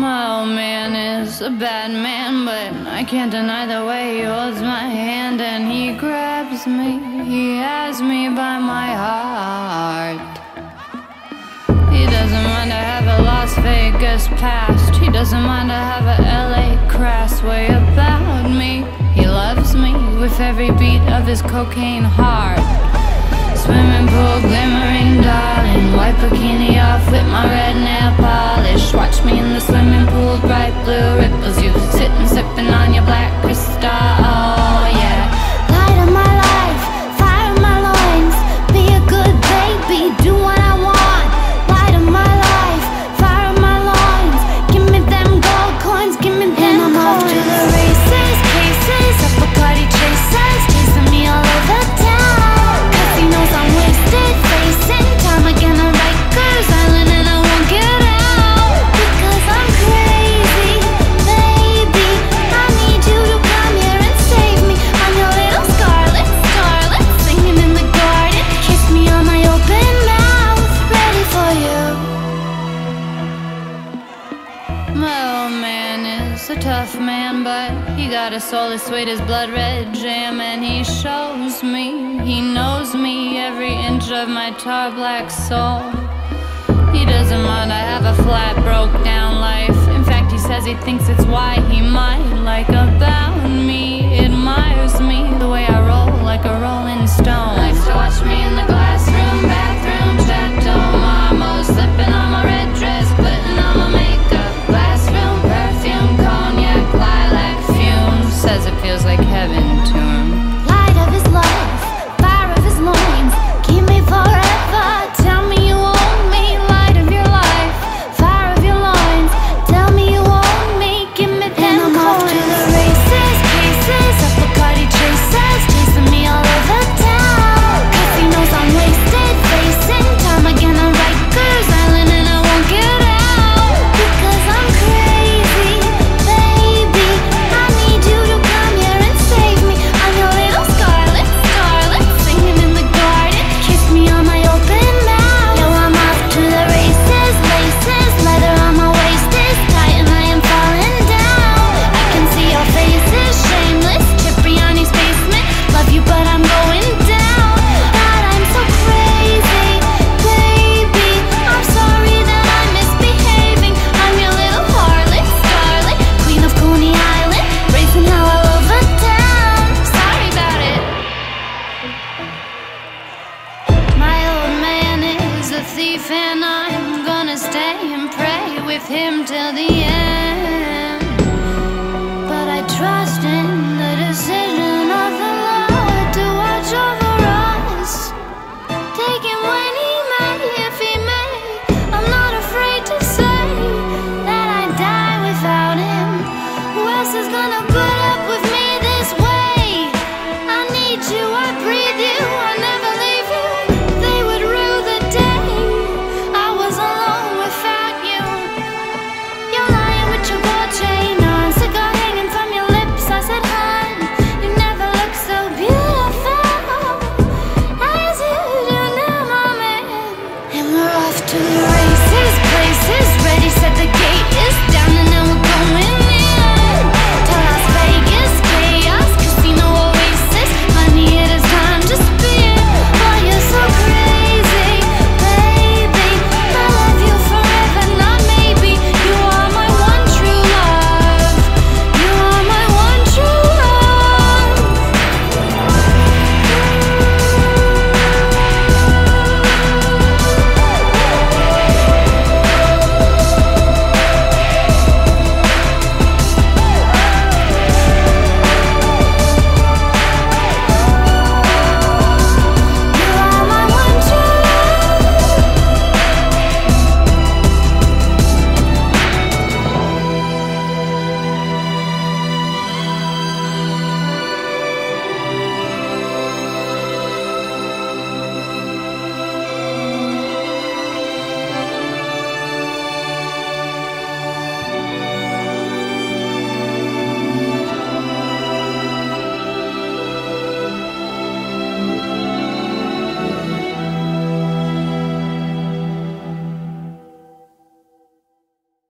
My old man is a bad man, but I can't deny the way he holds my hand and he grabs me. He has me by my heart. He doesn't mind to have a Las Vegas past. He doesn't mind to have a LA crass way about me. He loves me with every beat of his cocaine heart. Swimming pool, glimmering, darling. White bikini off with my red. My old man is a tough man, but he got a soul as sweet as blood red jam. And he shows me, he knows me, every inch of my tar black soul. He doesn't want to have a flat, broke down life. In fact, he says he thinks it's why he might like a bow. with him till the end. But I trust him.